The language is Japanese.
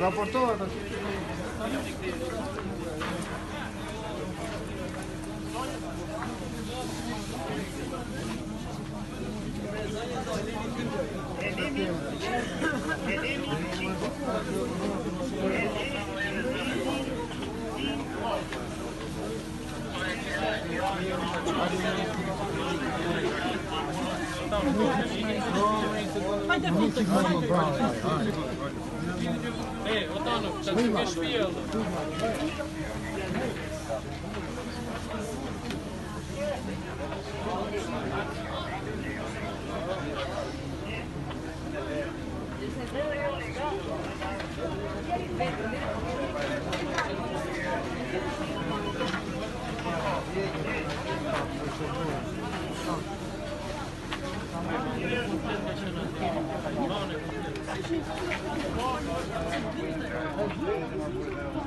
Raportó. Hey, Otanov, das ist gespielt. Thank you.